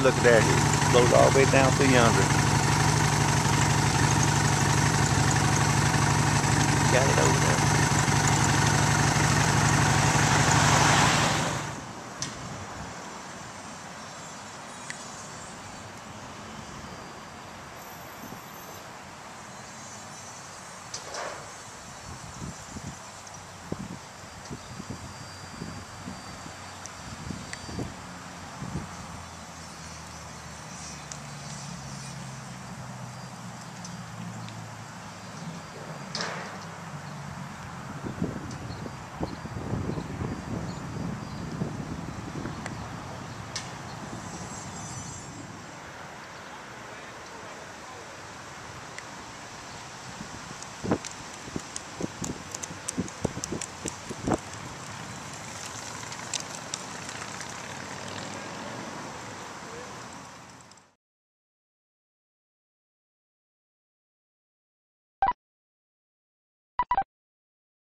you look at that. It flows all the way down to yonder. Got it over there.